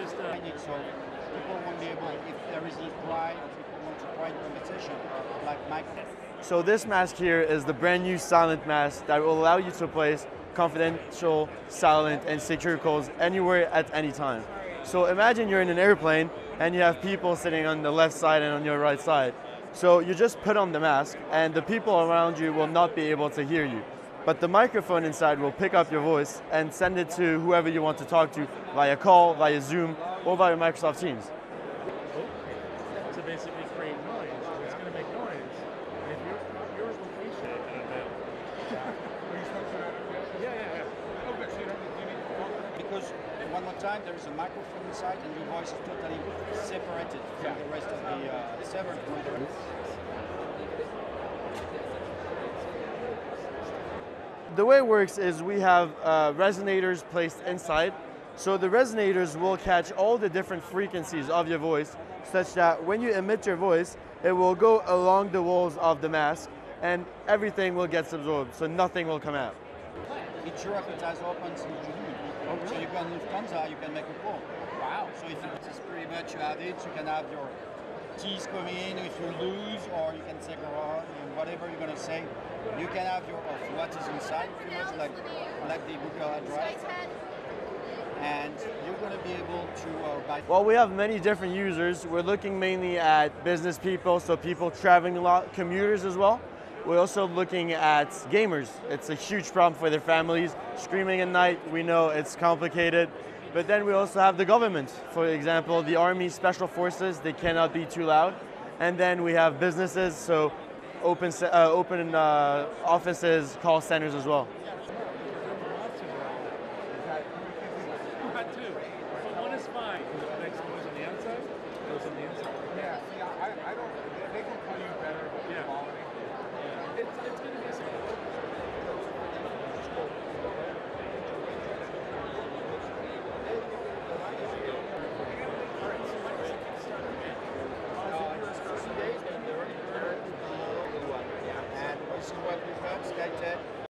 just, uh, I need so people won't be able, if there is a pride, people want to pride competition, like Michael. So this mask here is the brand new silent mask that will allow you to place confidential, silent, and secure calls anywhere at any time. So imagine you're in an airplane and you have people sitting on the left side and on your right side. So you just put on the mask and the people around you will not be able to hear you. But the microphone inside will pick up your voice and send it to whoever you want to talk to via call, via Zoom, or via Microsoft Teams. okay. To basically create noise. It's going to make noise. And if your, yours will appreciate it in a bit. Yeah, yeah, yeah. Okay, so you don't, you need to Because one more time, there is a microphone inside and your voice is totally separated from the rest of the uh, severed The way it works is we have uh, resonators placed inside. So the resonators will catch all the different frequencies of your voice, such that when you emit your voice, it will go along the walls of the mask and everything will get absorbed, so nothing will come out. It's Europe, it has open since June. So you can Lufthansa, you can make a call. Wow. So if you, it's pretty much you have it, you can have your keys come in if you lose, or you can say garage, and whatever you're gonna say. You can have your of what is inside, pretty much like like the Google Drive, and you're gonna be able to uh, buy. Well, we have many different users. We're looking mainly at business people, so people traveling a lot, commuters as well. We're also looking at gamers. It's a huge problem for their families. Screaming at night, we know it's complicated. But then we also have the government. For example, the army, special forces, they cannot be too loud. And then we have businesses, so open, uh, open uh, offices, call centers as well. Two. So one is fine. The next one is on the outside. It on the inside. Yeah. that,